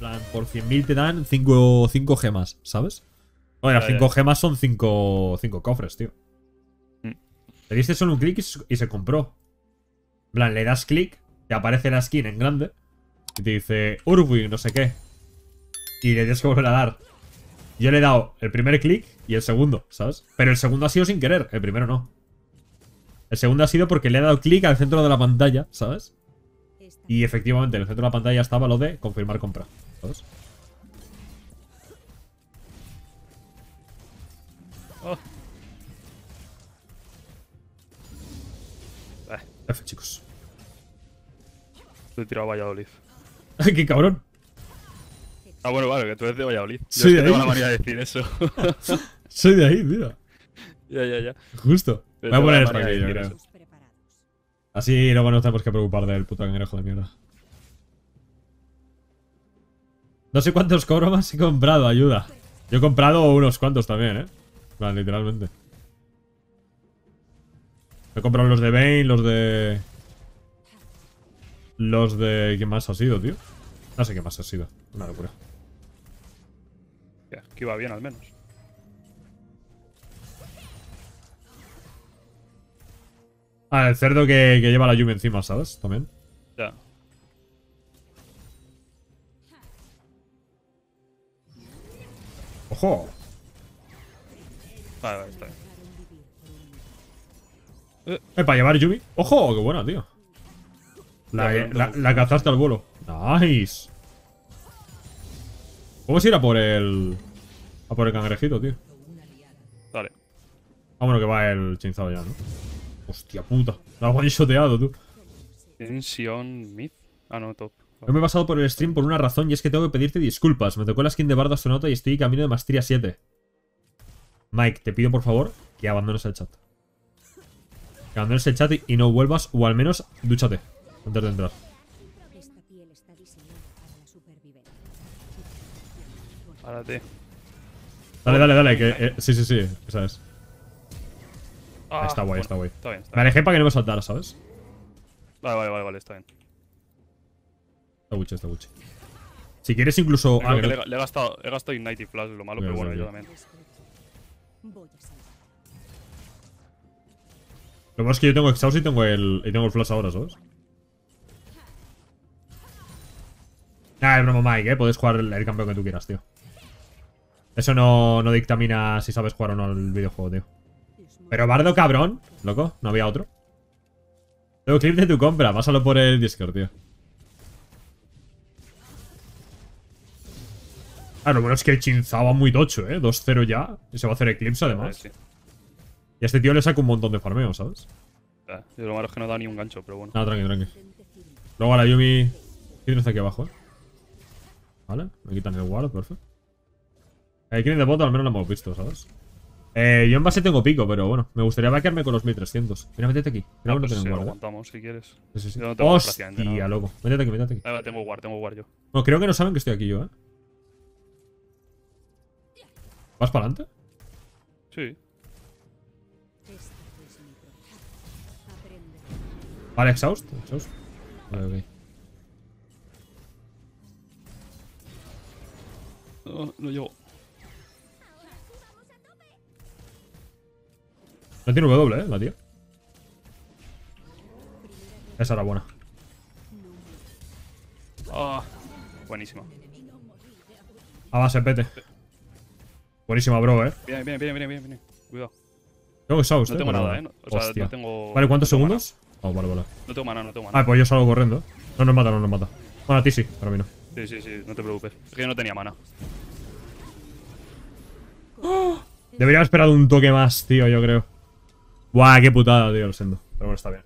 plan, por 100.000 te dan 5 gemas, ¿sabes? Bueno, las Ya, 5 ya. gemas son 5 cofres, tío. Mm. Le diste solo un clic y, se- y se compró. En plan, le das clic, te aparece la skin en grande y te dice Urwi, no sé qué. Y le tienes que volver a dar. Yo le he dado el primer clic y el segundo, ¿sabes? Pero el segundo ha sido sin querer, el primero no. El segundo ha sido porque le he dado clic al centro de la pantalla, ¿sabes? Y efectivamente en el centro de la pantalla estaba lo de confirmar compra, ¿sabes? Oh. Eh, F, chicos. te he tirado a Valladolid. ¡Ay, qué cabrón! Ah, bueno, vale, que tú eres de Valladolid. Yo Soy es que de tengo ahí. la manía de decir eso. Soy de ahí, tío. ya, ya, ya. Justo. Voy Pero a poner esto aquí, de yo creo. eso. Así luego no tenemos que preocupar del puto cangrejo de mierda. No sé cuántos cobro más he comprado, ayuda. Yo he comprado unos cuantos también, ¿eh? Plan, literalmente. He comprado los de Bane, los de... Los de... ¿Quién más ha sido, tío? No sé qué más ha sido. Una locura. Ya, que iba bien al menos. Ah, el cerdo que, que lleva la lluvia encima, ¿sabes? También. Ya. ¡Ojo! Vale, vale, está bien. Eh, para llevar Yumi. ¡Ojo! ¡Qué buena, tío! La, Ya, la- cazaste al vuelo. ¡Nice! ¿Cómo se ir a por el... A por el cangrejito, tío? Dale. Ah, bueno, que va el chinzado ya, ¿no? Hostia puta. La ha one-shoteado, tú. Tension Myth. Ah, no, top. No me he pasado por el stream por una razón y es que tengo que pedirte disculpas. Me tocó la skin de Bardo Sonota y estoy camino de Maestría 7. Mike, te pido por favor que abandones el chat. Que abandones el chat y- no vuelvas, o al menos dúchate antes de entrar. Párate. Dale, dale, dale. Que, eh, sí, sí, sí. Esa es. Ah, está guay, bueno, está guay. Está bien, está Me bien. alejé para que no me saltara, ¿sabes? Vale, vale, vale, vale, está bien. Está Gucci, está Gucci. Si quieres incluso... Ah, que que le, he- le he gastado, he gastado Ignite Flash, lo malo, pero bueno, yo también. Lo malo es que yo tengo Exhaust y tengo el, y tengo el Flash ahora, ¿sabes? Nah, es broma, Mike, ¿eh? Puedes jugar el, el campeón que tú quieras, tío. Eso no, no dictamina si sabes jugar o no el videojuego, tío. Pero Bardo, cabrón. Loco, no había otro. Tengo clip de tu compra. Pásalo por el Discord, tío. Ah, lo bueno es que el Chinzao va muy tocho, ¿eh? 2-0 ya. Y se va a hacer Eclipse, además. sí. Y a este tío le saca un montón de farmeo, ¿sabes? Y lo malo es que no da ni un gancho, pero bueno. No, tranqui, tranqui. Luego a la Yumi... ¿Quién está aquí abajo, eh? Vale, me quitan el ward, perfecto. El Killing de bot al menos lo hemos visto, ¿sabes? Eh, yo en base tengo pico, pero bueno, me gustaría vaquearme con los 1300. Mira, métete aquí. Mira, Ah, no pues tienen sí, guard, eh. aguantamos si quieres. Sí, sí. Yo no tengo Hostia, loco. Métete aquí, métete aquí. Ah, tengo guard, tengo guard yo. No, creo que no saben que estoy aquí yo, ¿eh? ¿Vas para adelante? Sí. Vale, exhaust. exhaust. Vale, ok. No, no llego. No tiene W, ¿eh? La tía. Esa era buena. Ah, buenísima. A base, pete. Buenísima, bro, ¿eh? Viene, viene, viene, viene, viene. Cuidado. Tengo exhaust, No ¿eh? tengo nada, eh. O sea, no tengo. Vale, ¿cuántos segundos? Oh, vale, vale. No tengo mana, no tengo mana. Ah, pues yo salgo corriendo. No nos mata, no nos mata. Bueno, a ti sí, para mí no. Sí, sí, sí, no te preocupes. Es que yo no tenía mana. Debería haber esperado un toque más, tío, yo creo. Buah, qué putada, tío, el sendo. Pero bueno, está bien.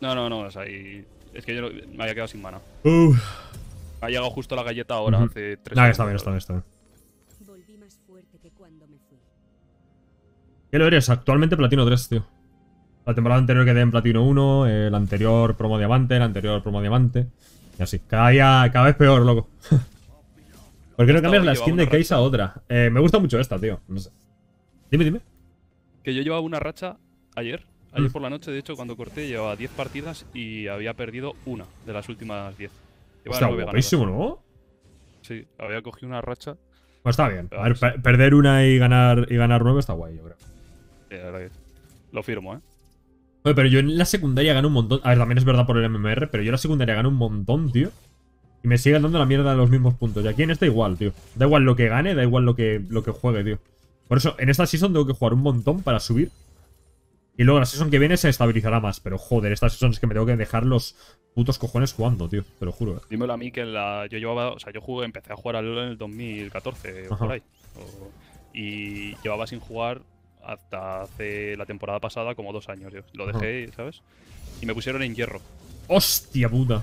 No, no, no, o sea, y... es que yo me había quedado sin mana. Uf. Me ha llegado justo la galleta ahora, Ujú. hace tres Nah, está bien, está bien, está bien. Volví más fuerte que cuando me fui. ¿Qué lo eres? Actualmente platino 3, tío. La temporada anterior quedé en platino 1, el anterior promo diamante, el anterior promo diamante. Y así. Cada día, cada vez peor, loco. ¿Por qué no cambias la skin de Case a otra? Eh, me gusta mucho esta, tío. No sé. Dime, dime. Que yo llevaba una racha ayer. Ayer Mm. por la noche, de hecho, cuando corté, llevaba 10 partidas y había perdido una de las últimas 10. Llevaba Está guapísimo. ¿no? Sí, había cogido una racha. Pues está bien. A ver, per- perder una y ganar, y ganar nueve está guay, yo creo. Sí, la verdad que lo firmo, ¿eh? Oye, pero yo en la secundaria gano un montón. A ver, también es verdad por el MMR, pero yo en la secundaria gano un montón, tío. Y me siguen dando la mierda de los mismos puntos. Y aquí en esta igual, tío. Da igual lo que gane, da igual lo que, lo que juegue, tío. Por eso, en esta season tengo que jugar un montón para subir. Y luego la season que viene se estabilizará más. Pero joder, esta season es que me tengo que dejar los putos cojones jugando, tío. Te lo juro, eh. Dímelo a mí que en la, yo llevaba, o sea, yo jugué, empecé a jugar al LoL en el 2014 o Ajá. por ahí. O- y llevaba sin jugar hasta hace la temporada pasada como dos años. Yo lo Ajá. dejé, ¿sabes? Y me pusieron en hierro. ¡Hostia puta!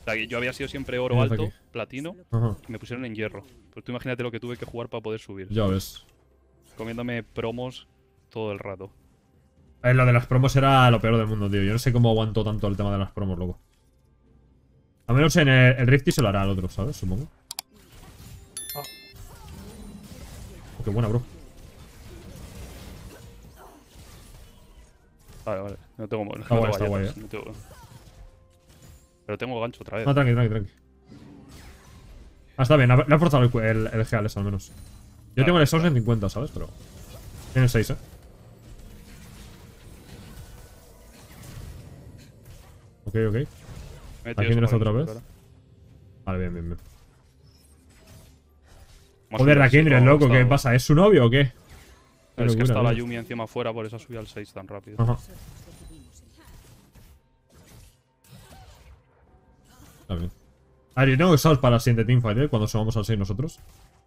O sea, yo había sido siempre oro alto, aquí. platino, Ajá. y me pusieron en hierro. Pues tú imagínate lo que tuve que jugar para poder subir. Ya ves. Comiéndome promos todo el rato. Eh, lo de las promos era lo peor del mundo, tío. Yo no sé cómo aguanto tanto el tema de las promos, loco. A menos en el, el Rifty se lo hará al otro, ¿sabes? Supongo. Ah. Oh, qué buena, bro. Vale, vale. No tengo, no Está tengo guay, está galletas, guay, no tengo- Pero tengo gancho otra vez. No, tranqui, tranqui, tranqui. Ah, está bien. Le ha forzado el, el, el Geales, al menos. Yo Vale, tengo el Exhaust en 50, ¿sabes? Pero... Tiene 6, ¿eh? Ok, ok. He Aquí para otra que vez. Vale, bien, bien, bien. Más Joder, la no, loco, ¿qué estaba- pasa? ¿Es su novio o qué? Qué Es que locura, está la tío. Yumi encima afuera, por eso subí al 6 tan rápido. Ajá. Está bien. A ver, yo tengo Exhaust para la siguiente teamfight, ¿eh? Cuando subamos al 6 nosotros.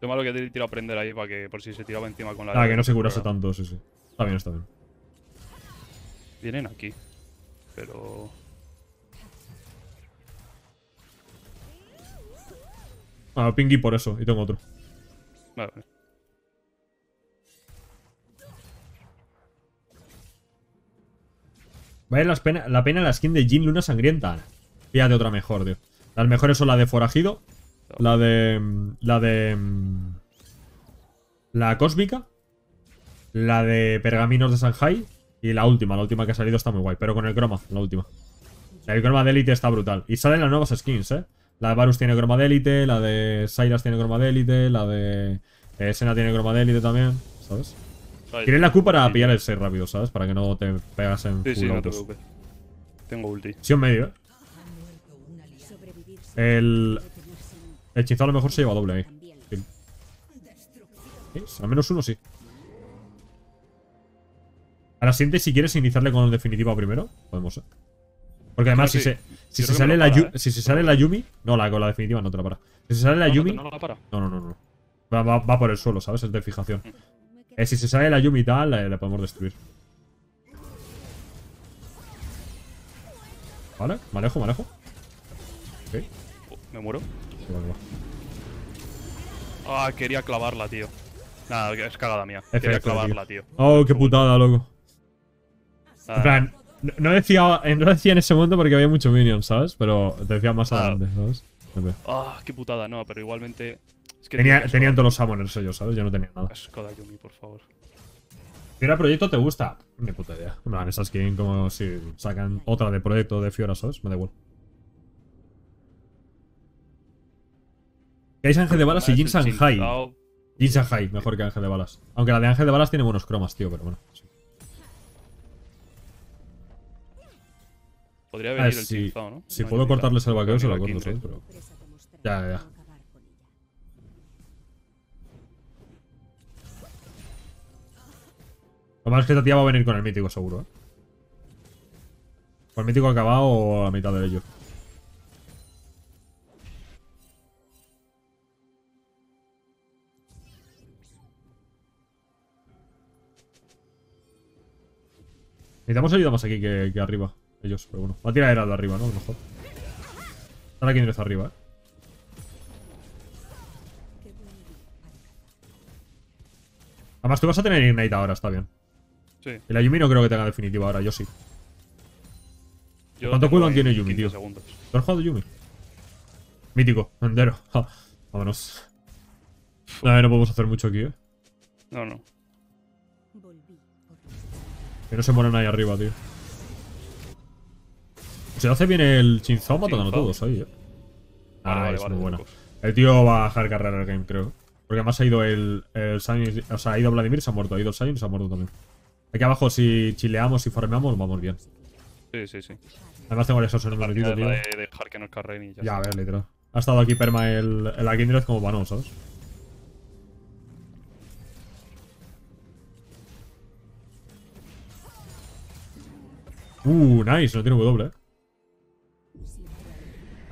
Lo malo que te tiro a prender ahí para que por si se tiraba encima con la. Ah, que no se curase pero tanto, sí, sí. Está bien, está bien. Vienen aquí. Pero. Ah, Pingy por eso, y tengo otro. Vale, vale. Vale la pena, la pena la skin de Jin Luna Sangrienta. Fíjate otra mejor, tío. Las mejores son la de Forajido, la de... mm, La de... mm, La Cósmica, la de Pergaminos de Shanghai y la última. La última que ha salido está muy guay, pero con el croma, la última. El croma de élite está brutal. Y salen las nuevas skins, ¿eh? La de Varus tiene croma de élite, la de Sylas tiene croma de élite, la de... eh, Sena tiene croma de élite también, ¿sabes? Tienes la Q para Sí. pillar el 6 rápido, ¿sabes? Para que no te pegas en Sí, sí, full no te preocupes. Tengo ulti. Sí, en medio, ¿eh? El, el chinzo a lo mejor se lleva doble ahí. Sí. Sí, Al menos uno sí. A la siguiente, si quieres iniciarle con definitiva primero, podemos, ¿eh? Porque además, si se, si se sale la, para, Yu- ¿eh? si se sale la Yumi. No, la, con la definitiva no te la para. Si se sale la No, Yumi. no, no la para. No, no, no, no. Va, va- va por el suelo, ¿sabes? Es de fijación. Eh, si se sale la Yumi y tal, le podemos destruir. Vale, me alejo, me alejo. Me muero. Sí, vale, va. Ah, quería clavarla, tío. Nada, es cagada mía. F, Quería F, tío. clavarla, tío. Oh, qué putada, loco. Ah, En plan, no- no decía, no decía en ese momento porque había mucho minion, ¿sabes? Pero te decía más Ah. adelante, ¿sabes? Ah, qué putada. No, pero igualmente. Es que Tenía, tenían todos los summoners ellos, ¿sabes? Yo no tenía nada. qué asco da Yumi, por favor. Si era proyecto, ¿te gusta? Ni puta idea. En plan, esa skin como si sacan otra de proyecto de Fiora, ¿sabes? Me da igual. ¿Qué hay Ángel de Balas y Jin el Shanghai? Chinzao- Jin Shanghai, mejor que Ángel de Balas. Aunque la de Ángel de Balas tiene buenos cromas, tío, pero bueno. sí. Podría venir ver, el si, Chinzao, ¿no? si puedo cortarles el vaqueo, se lo corto, ¿sabes? Pero... Ya, ya. Lo malo es que esta tía va a venir con el mítico, seguro, ¿eh? Con el mítico acabado o a la mitad de ello. Necesitamos ayuda más aquí que, que arriba. Ellos, pero bueno. Va a tirar Herald arriba, ¿no? A lo mejor. Está la Kindred arriba, ¿eh? Además, tú vas a tener Ignite ahora, está bien. Sí. Y la Yumi no creo que tenga definitiva ahora, yo sí. Yo ¿Cuánto cooldown tiene Yumi, 15 tío? segundos. ¿Tú has jugado Yumi? Mítico, entero. Ja, Vámonos. No, no podemos hacer mucho aquí, eh. No, no. Que no se mueran ahí arriba, tío. Si hace bien el Chinzao, matan a Chinzao. todos ahí, eh. Ah, vale, es vale, muy buena. El tío va a dejar carrera el game, creo. Porque además ha ido el, el Sion- O sea, ha ido Vladimir y se ha muerto. Ha ido el Sion y se ha muerto también. Aquí abajo, si chileamos y farmeamos, vamos bien. Sí, sí, sí. Además tengo el exhausto en el La minutito, tío. de dejar que nos carren y ya. Ya, a ver, literal. Ha estado aquí perma el, el Akindred como para no, ¿sabes? Uh, nice, no tiene W, eh.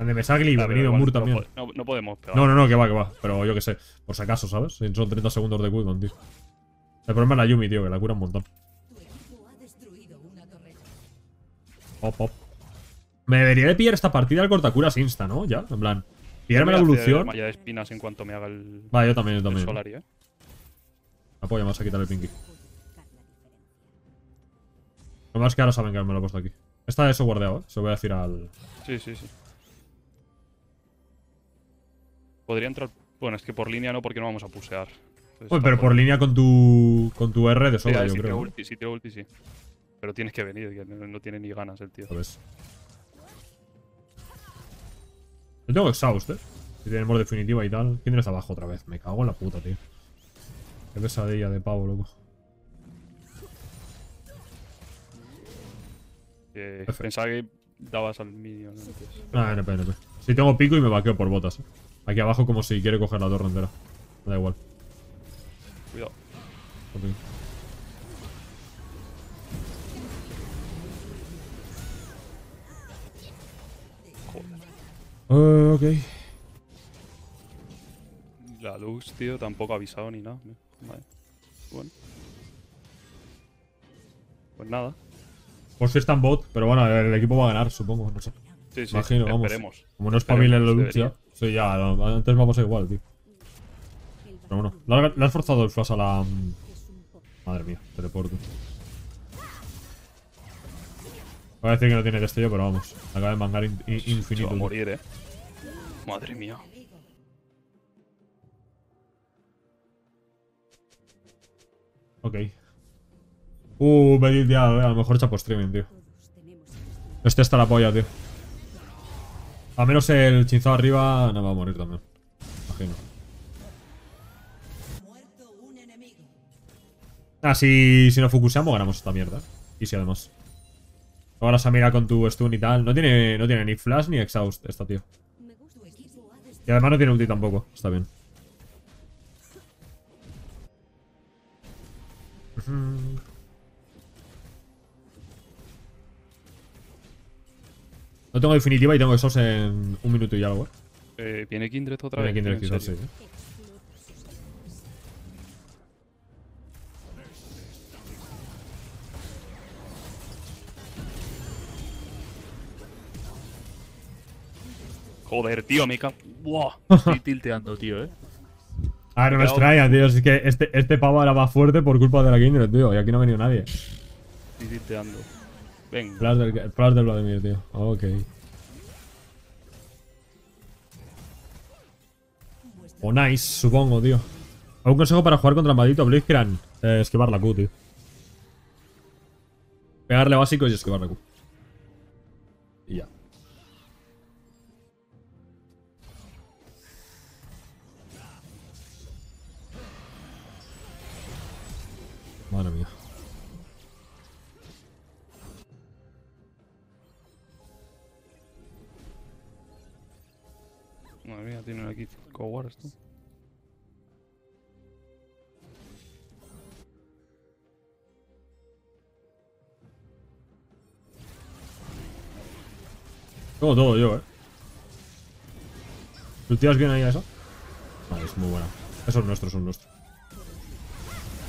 Ande Mesagli, Claro, bienvenido igual Mur no también. po- No, no podemos pegar. No, no, no, que va, que va. Pero yo que sé, por si acaso, ¿sabes? Son 30 segundos de cooldown, tío. El problema es la Yumi, tío, que la cura un montón. Pop, pop. Me debería de pillar esta partida al cortacuras insta, ¿no? Ya, en plan. Pillarme la a evolución. malla de espinas en cuanto me haga el, Vale, yo también, yo también. Solari, eh. Apoya, vamos a quitar el pinky. Lo más que ahora saben que me lo he puesto aquí. Esta de eso guardeado, ¿eh? Se lo voy a decir al. Sí, sí, sí. Podría entrar. Bueno, es que por línea no, porque no vamos a pusear. Entonces, Uy, pero por línea con tu. con tu R de sobra, ah, yo si creo. tira ¿no? ulti, si tira ulti, sí. Pero tienes que venir, que no, no tiene ni ganas el tío. ¿Sabes? Yo tengo exhaust, eh. Si tenemos definitiva y tal. ¿Quién está abajo otra vez? Me cago en la puta, tío. Qué pesadilla de pavo, loco. Perfecto. pensaba que dabas al minion antes. Ah, NP, NP. Si tengo pico y me vaqueo por botas. eh. Aquí abajo como si quiere coger la torre entera. Me da igual. Cuidado. Ok. Joder. Eh, ok. La luz, tío, tampoco ha avisado ni nada. Vale. Bueno. Pues nada. Por si está en bot, pero bueno, el equipo va a ganar, supongo. No sé. Sí, sí, Imagino, vamos. esperemos. Como no es familia en la lucha. Sí, ya, antes vamos a igual, tío. Pero bueno, le has- le has forzado el flash a la. mm, Madre mía, teleporto. Voy a decir que no tiene destello, pero vamos. Acaba de mangar in- in- Se infinito. va a morir, eh. Madre mía. Ok. Uh, me he eh. A lo mejor echa post streaming, tío. Este está la polla, tío. A menos el chinzado arriba no va a morir también. Imagino. Ah, si, nos Fukushima ganamos esta mierda. Y si además. Ahora Samira con tu stun y tal. No tiene, no tiene ni flash ni exhaust esta, tío. Y además no tiene ulti tampoco. Está bien. No tengo definitiva y tengo exhaust en un minuto y algo, eh. Eh, ¿Viene Kindred otra Tiene vez? Kindred ¿En quizás, sí. Joder, tío, me cago. Buah. Estoy tilteando, tío, eh. Ah, no me extraña, tío. Es que este, este pavo era más fuerte por culpa de la Kindred, tío. Y aquí no ha venido nadie. Estoy tilteando. Venga. Flash del, del Vladimir, tío. Ok. O nice, supongo, tío. ¿Algún consejo para jugar contra el maldito Blitzcrank? Eh, esquivar la Q, tío. Pegarle básicos y esquivar la Q. Y ya. Madre mía. Madre mía, tienen aquí 5 wards, tú. Tengo todo yo, eh. ¿Ultias bien ahí a eso? Vale, es muy buena. Eso es nuestro, eso es nuestro.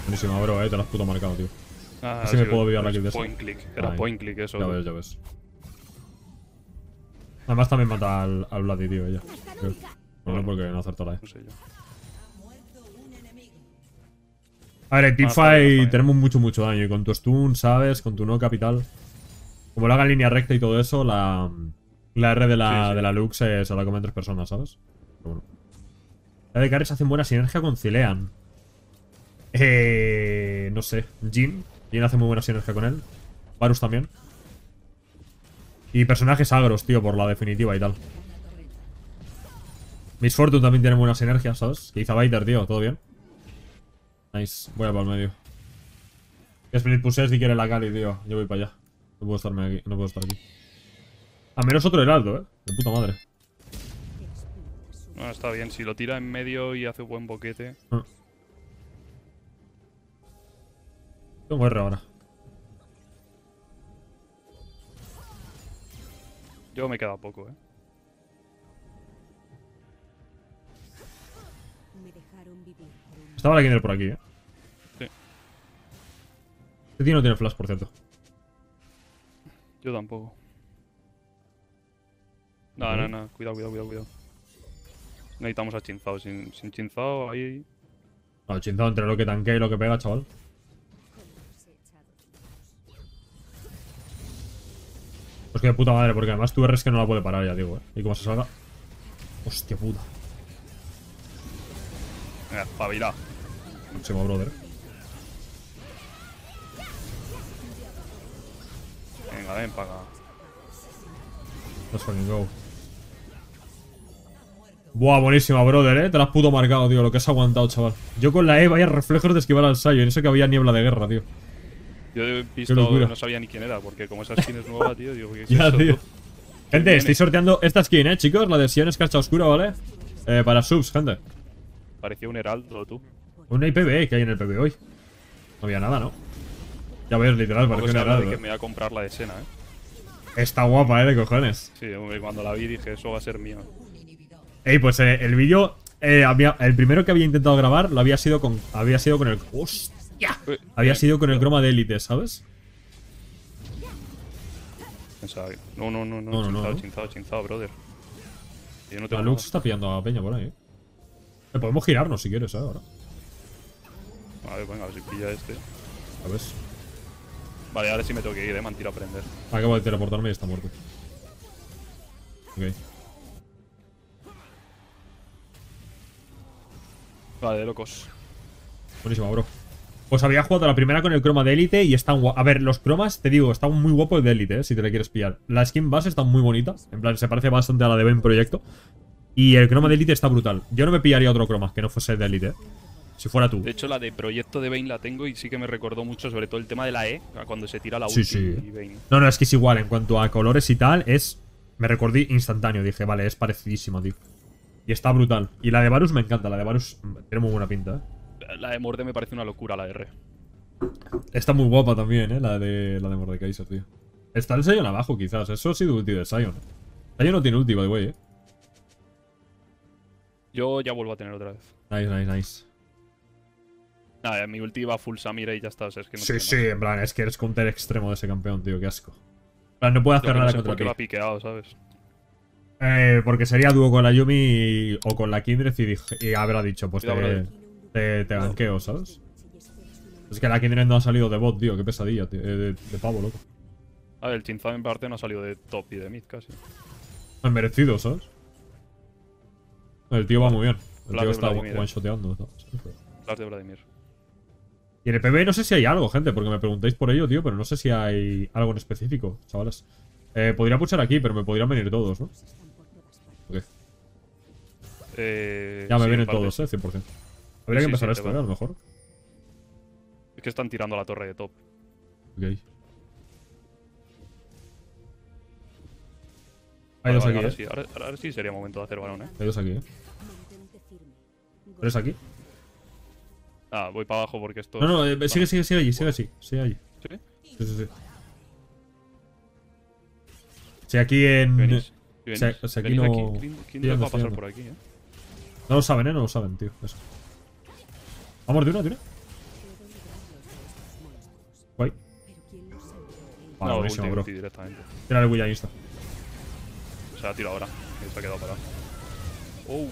Buenísima, bro, eh. Te lo has puto marcado, tío. Ah, Así me puedo olvidar la kill de esa. Point click. Era point click eso. Ya ves, ya ves. Además también mata al, al Bloody, tío, ella. Creo. No, no, porque no acertó la E. No sé yo. A ver, en teamfight tenemos mucho, mucho daño. Y con tu stun, ¿sabes? Con tu no capital. Como lo haga en línea recta y todo eso, la, la R de la, Sí, sí. De la Lux se, se la comen tres personas, ¿sabes? Pero bueno. La de Carries hacen buena sinergia con Cilean. Eh, no sé. Jin. Jin hace muy buena sinergia con él. Varus también. Y personajes agros, tío, por la definitiva y tal. Miss Fortune también tiene buenas sinergias, ¿sabes? Que hizo Baiter, tío, todo bien. Nice, voy a para el medio. Split Pusher si quiere la Cali, tío. Yo voy para allá. No puedo estarme aquí, no puedo estar aquí. A menos otro heraldo, eh. De puta madre. No, está bien. Si lo tira en medio y hace buen boquete. Ah. Tengo R ahora. Yo me queda poco, eh. Estaba la Kinder por aquí, eh. Sí. Este tío no tiene flash, por cierto. Yo tampoco. No, no, no. Cuidado, cuidado, cuidado, cuidado. Necesitamos a Chinzao. Sin, sin Chinzao ahí... No, chinzado entre lo que tanquea y lo que pega, chaval. Pues que de puta madre, porque además tu R es que no la puede parar, ya digo, eh. Y como se salga. Hostia puta. Venga, espabila. Máximo, brother. Venga, ven para acá. Let's fucking go. Buah, buenísima, brother, eh. Te la has puto marcado, tío. Lo que has aguantado, chaval. Yo con la E vaya reflejos de esquivar al Sayo. En eso que había niebla de guerra, tío. Yo he visto, no sabía ni quién era, porque como esa skin es nueva, tío, digo, ¿qué es Ya, tío. Gente, estoy sorteando esta skin, eh, chicos. La de Sion Escarcha Oscura, ¿vale? Eh, para subs, gente. Parecía un heraldo, tú. Una IPB que hay en el PB hoy. No había nada, ¿no? Ya ves, literal, parece un heraldo. que me voy a comprar la de Sena, eh. Está guapa, eh, de cojones. Sí, hombre, cuando la vi dije, eso va a ser mío. Ey, pues eh, el vídeo. eh, había- el primero que había intentado grabar lo había sido con. Había sido con el. ¡Hostia! Uy, Había sido con el croma de élite, ¿sabes? No, no, no, no, No, no, no, chinzado, no. chinzado, chinzado, brother. Yo no tengo Lux está pillando a Peña por ahí. Eh, podemos girarnos si quieres, ¿eh? Ahora. A ver, venga, a ver si pilla este. ¿Sabes? Vale, ahora sí me tengo que ir, eh, mentira a prender. Acabo de teleportarme y está muerto. Ok. Vale, de locos. Buenísimo, bro. Pues había jugado la primera con el croma de élite y están guapos. A ver, los cromas, te digo, están muy guapos de élite, ¿eh? si te la quieres pillar. La skin base está muy bonita. En plan, se parece bastante a la de Ben Proyecto. Y el croma de élite está brutal. Yo no me pillaría otro croma que no fuese de élite, ¿eh? Si fuera tú. De hecho, la de Proyecto de Bane la tengo y sí que me recordó mucho, sobre todo el tema de la E, cuando se tira la Sí, ulti sí. y Bane. No, no, es que es igual. En cuanto a colores y tal, es. Me recordé instantáneo. Dije, vale, es parecidísimo, tío. Y está brutal. Y la de Varus me encanta. La de Varus mm, tiene muy buena pinta, ¿eh? La de Morde me parece una locura, la R. Está muy guapa también, ¿eh? La de, la de Mordekaiser, tío. Está el Sion abajo, quizás. Eso ha sido ulti de Sion. Sion no tiene ulti, by the way, ¿eh? Yo ya vuelvo a tener otra vez. Nice, nice, nice. Nada, mi ulti va full Samira y ya está. o sea, es que no Sí, sí, en plan, es que eres counter extremo de ese campeón, tío. Qué asco. En plan, no puede hacer no nada sé por contra ti. lo ha piqueado, ¿sabes? Eh, porque sería dúo con la Yumi y- o con la Kindred y, y habrá dicho, pues Cuidado, te. Te, te ganqueo, ¿sabes? Es que la Kindred no ha salido de bot, tío. Qué pesadilla, tío. eh, De, de pavo, loco. A ver, el Chinzado en parte no ha salido de top y de mid casi. Es merecido, ¿sabes? El tío va muy bien. El tío está eh. one-shoteando. de Vladimir. Y en el PB no sé si hay algo, gente, porque me preguntáis por ello, tío, pero no sé si hay algo en específico, chavales. Eh, podría puchar aquí, pero me podrían venir todos, ¿no? Ok. Eh, Ya me sí, vienen todos, eh, 100%. Habría que empezar sí, esto, eh, a lo mejor. Es que están tirando a la torre de top. Ok. Hay Vale, dos vale, aquí, ahora, eh. sí, ahora, ahora sí sería momento de hacer balón, ¿eh? Hay dos aquí, eh. ¿Tres aquí? Ah, voy para abajo porque esto... No, no, eh, sigue, sigue, sigue allí, sigue allí. Sigue allí. ¿Sí? Sí, sí, sí. Si aquí en. Venís. Venís. sea, aquí Venid no- ¿Quién, quién Sí, va a pasar por aquí, eh? No lo saben, eh, no lo saben, tío. Eso. Vamos de una, de una. Guay. Vale, no, buenísimo, ulti, bro. ulti directamente. Tira el Willa Insta. Se ha tirado ahora. Se ha quedado parado. Oh.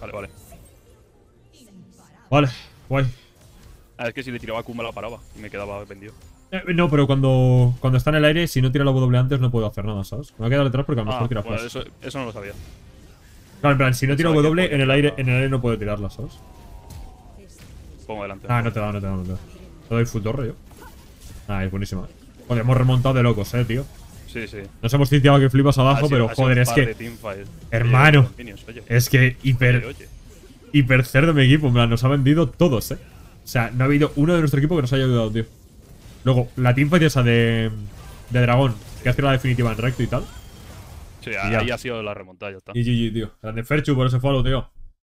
Vale, vale. Vale, guay. Ah, es que si le tiraba Kuma la paraba y me quedaba vendido. Eh, no, pero cuando, cuando está en el aire, si no tira la W antes, no puedo hacer nada, ¿sabes? Me voy a quedar detrás porque a lo mejor Ah, tira bueno, flash. eso, eso no lo sabía. Claro, en plan, si no tira W en el aire, en el aire no puedo tirarla, ¿sabes? Pongo delante. Ah, no te da, no te da, no te da. Te doy full torre yo. Ah, es buenísima. Joder, hemos remontado de locos, eh, tío. Sí, sí. Nos hemos ciciado que flipas abajo, pero joder, es que. Hermano. Es que hiper. Oye, oye. hiper cerdo mi equipo, en plan, nos ha vendido todos, eh. O sea, no ha habido uno de nuestro equipo que nos haya ayudado, tío. Luego, la teamfight esa de. de Dragón, que hace la definitiva en recto y tal. Sí, ya. ahí ha sido la remontada, ya está. Y GG, tío. Grande Ferchu por ese follow, tío.